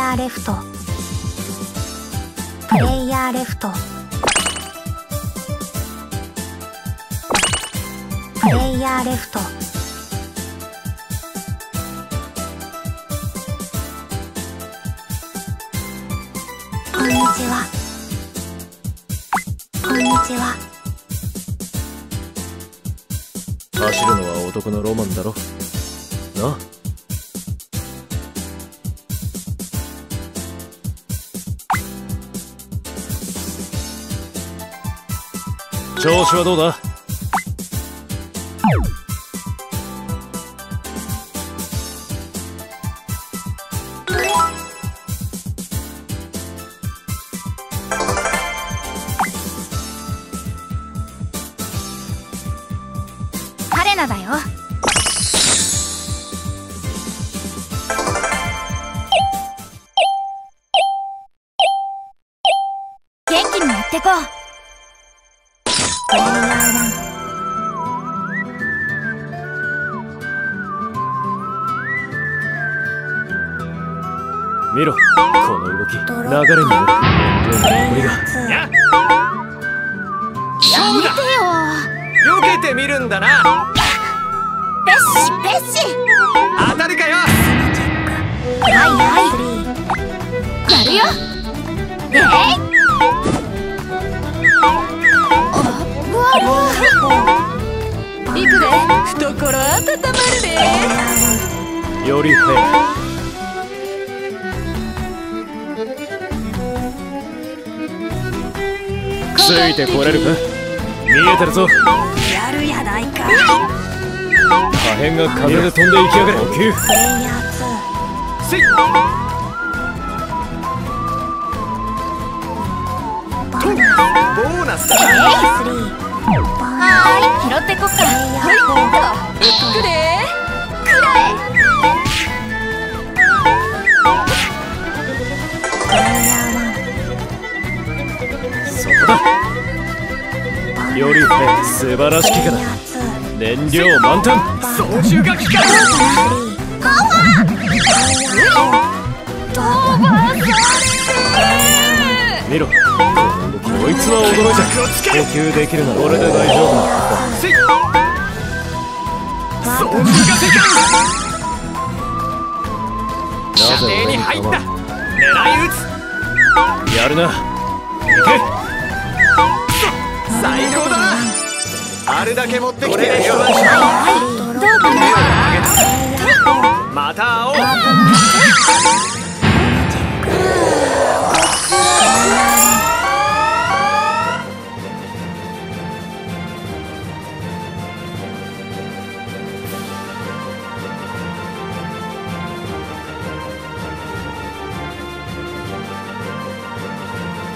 プレイヤーレフト。プレイヤーレフト。プレイヤーレフト。こんにちは。こんにちは。走るのは男のロマンだろ。な？調子はどうだ？見ろ。この動き。流れに乗るプレイ無理だヤー2やめてよ。避けてみるんだな。ペッシペッシ当たるかよ。はいは3い。やるよ。えい。あうわ。うわいくで。懐温まるで。より早くついてこれるか？見えてるぞ。やるやないか。破片が風で飛んでいきやがる。呼吸プレイヤーせい2ボーナボーナスだ。ス3ボーナはーい拾ってこっか。ほいくれ早く素晴らしきかなプレイヤー2燃料満タン。操縦が効か3ドー見ろ。こいつは驚いた呼吸できるなら俺で大丈夫。な操縦ができる射程に入った。狙い撃つ。やるな。行け最高だ。なあるだけ持ってきてやるよどうかなまた会おう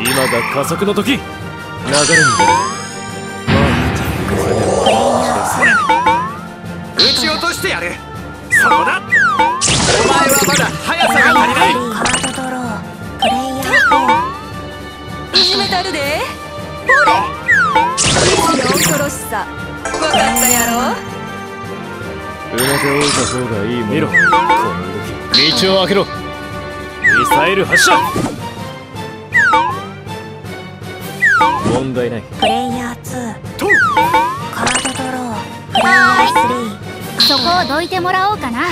今が加速の時。流れに。してやる。そこだ。お前はまだ速さが足りない。カードドロープレイヤー。4いじめたるで。ほれ恐ろしさ。わかったやろ？埋めておいた方がいい見ろ。この動き。道を開けろ。ミサイル発射。問題ない。プレイヤー2と。カードドロープレイヤーそこをどいてもらおうかな。こ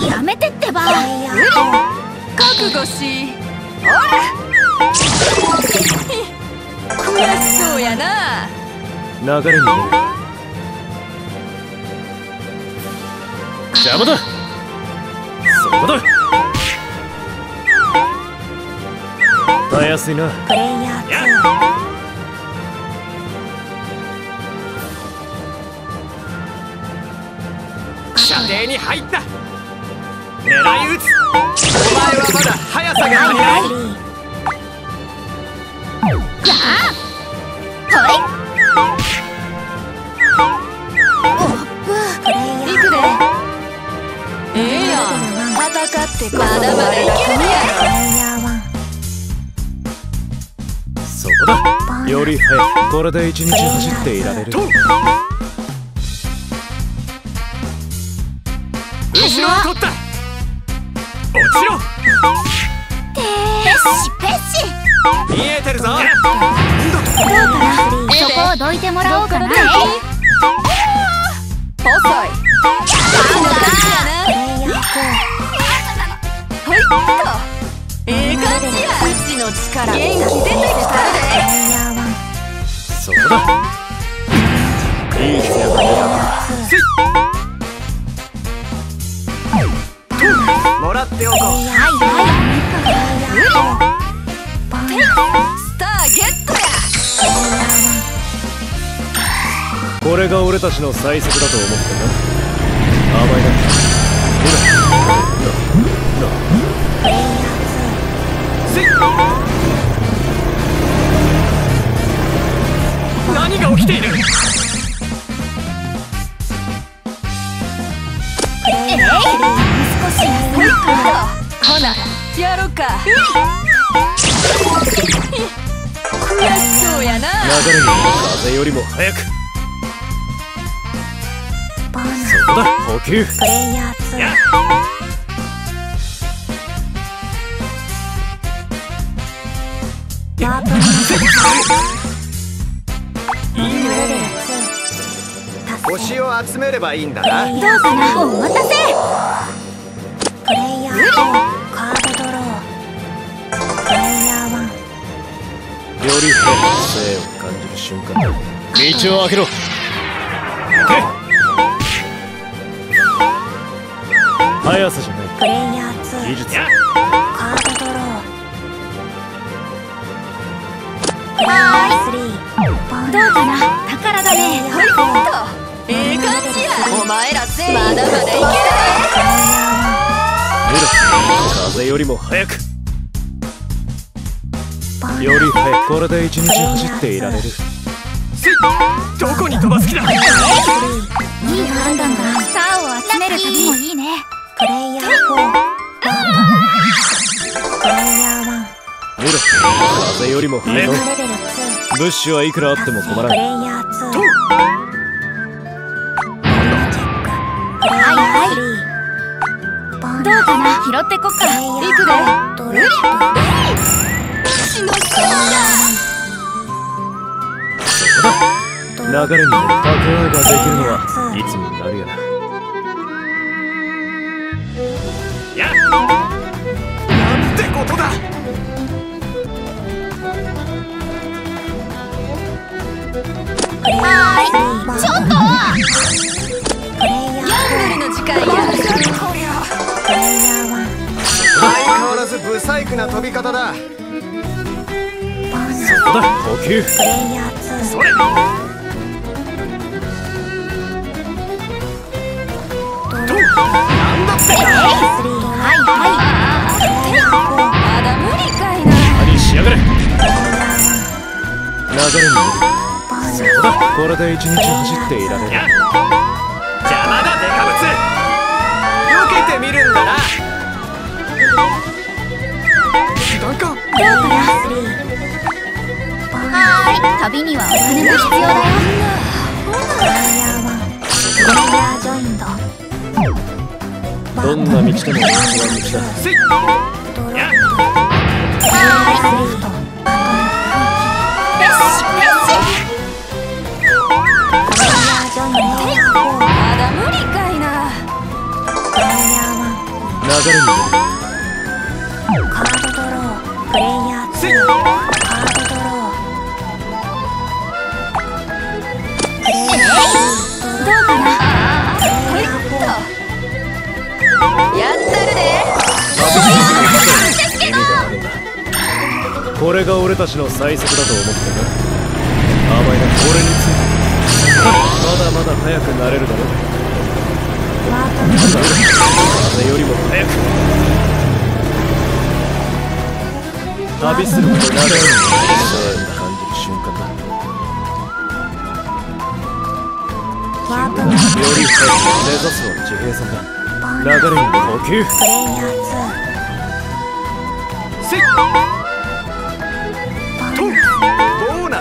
れでやめてってば。3プレイヤー覚悟しほら。悔しそうやな。流れに邪魔だ。そこだ。たやすいな4プレイヤー射程に入った。狙い撃つ。お前はまだ速さが足りない。2やあほい。こそまだまだいけるプレイヤーそこだより早くこれで。一日走っていられると後ろは取った。落ちろペッシペッシ。見えてるぞ。どうかな。そこをどいてもらおうかな。細いほい。っとええ感じやうちの力元気出てきたそこだ。いい艶がせらっておこう。はいはいスターゲットやこれが俺たちの最速だと思ってな風よりも速く。そこだ補給やいいね星を集めればいいんだな。どうかな？お待たせ。プレイヤー4カードドロー。プレイヤー1より瞬間。だ道を開けろ。速さじゃない。プレイヤー2技術。やカードドロー。プレイヤー3ボンどうかな？宝だね。ほいっとええ感じや。お前らせいまだまだいける風よりも速くよりこれで一日走っていられる。どこに飛ばす気だ。いい判断だスターを集める旅もいいねプレイヤー4ワーププレイヤー1見ろ風よりも速くレベル2ブッシュは。いくらあっても困らない2とプレイヤー3ボンどうかな拾ってこっか行くでドロー死の死流れに乗ができるのはいつになるやなやなんてことだ。はいちょっと。ンブルの時間やプレイヤー1相変わらず不細工な飛び方だだ。補給プレイヤー2それとなんだってはいはいまだ無理かいな何しやがれ流れに乗るそこだこれで一日走っていられる邪魔だデカブツ避けてみるんだな違うかどうかなはい旅にはお金が必要だよイヤー1プレイヤージョインドどんな道でも一番道だせいやはいよしよしまだ無理かいな。流れに乗るこれが俺たちの最速だと思って。な甘いなこれについて。まだまだ早くなれるだろうまた風よりも早く旅することになるように感じる瞬間だより早く目指すは地平線だ流れに呼吸プレイヤー2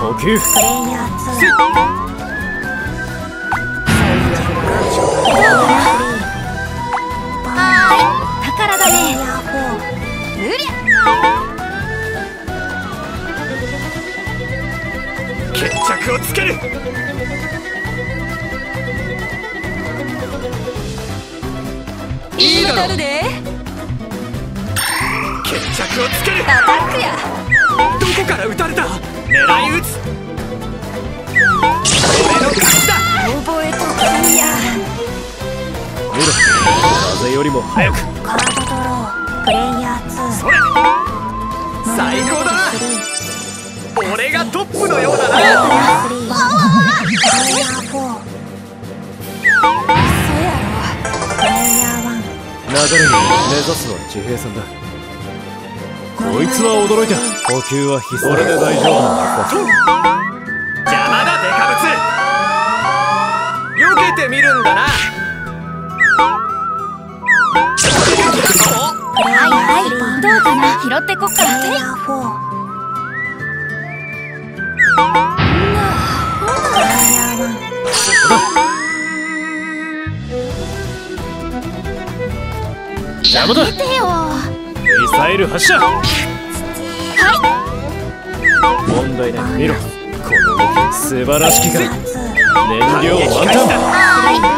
呼吸プレイヤーはーい宝だ2プレイねヤー4うりゃ決着をつける。いいのなるで決着をつける。アタックや。どこから撃たれた？狙い撃つ。俺の勝ちだ覚えとくんや。見ろ風よりも早くカードドロープレイヤー2それ。最高だな。俺がトップのようだな。3プレイヤー4そうやプレイヤー1流れに目指すは地平線だこいつは驚いた。呼吸は必須。これで大丈夫。なはずだ邪魔だデカブツ。避けてみるんだな。はいはい。どうかな？拾ってこっかプレイヤー4プレイヤー1邪魔だ。見てよミサイル発射。問題ない見ろ。この動き素晴らしきか燃料満タン。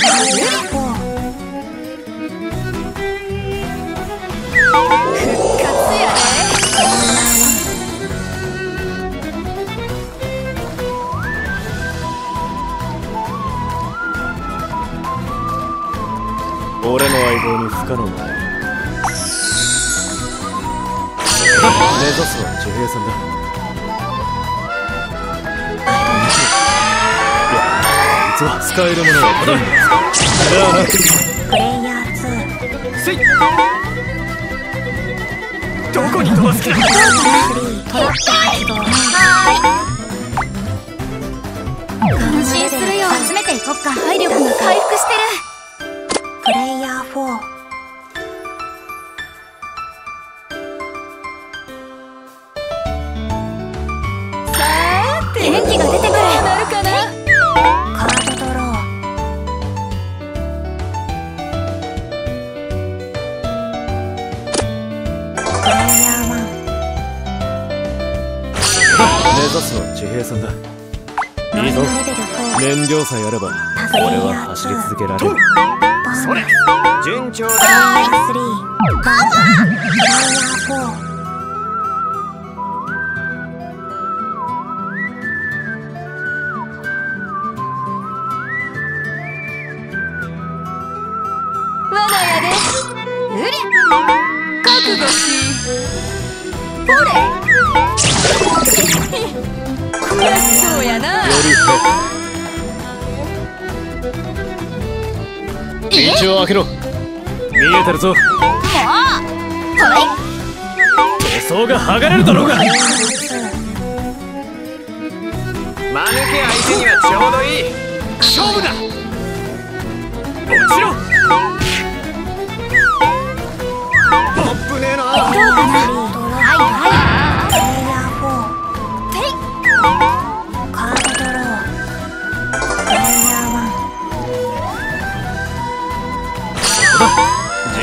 勝俺の相棒に不可能はない目指す。はだは使えるもの。はただプレイヤー2せい。どこに飛ばす気だ3トラップ発動安心するよ集めていこっか。体力が回復してプ4燃料さえあれば俺は走り続けられる。バそれ順調だプレイヤー3バーナスプレイヤー4罠や道を開けろ。見えてるぞ。はい。塗装が剥がれるだろうが。間抜け相手にはちょうどいい。勝負だ。落ちろ。危ねえなどうかな？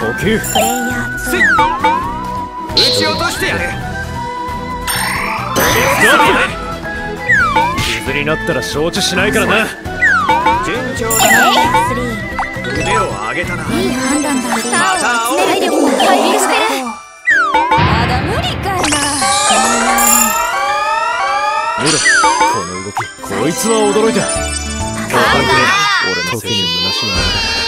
呼吸。プレイヤー撃ち落としてやる。傷になったら承知しないからな。順調2プレイだヤー3腕を上げたないい判断だまた会おう体力も回復して。るまだ無理かいな見ろ。この動き。こいつは驚いた。俺のせいで虚しがある